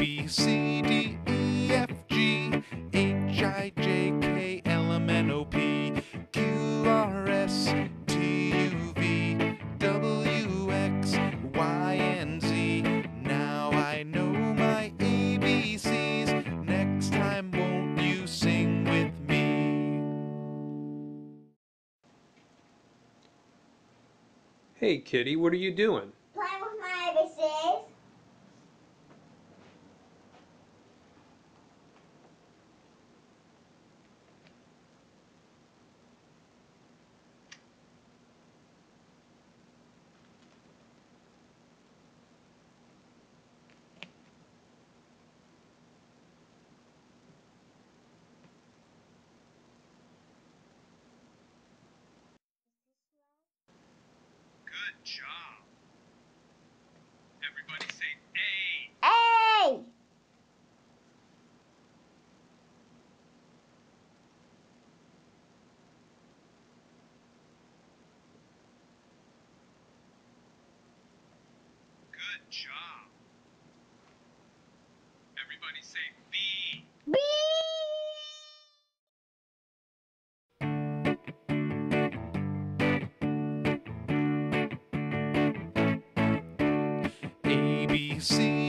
B C D E F G H I J K L M N O P Q R S T U V W X Y and Z. Now I know my ABCs. Next time, won't you sing with me? Hey, kitty, what are you doing? Playing with my ABCs. Good job. Everybody B C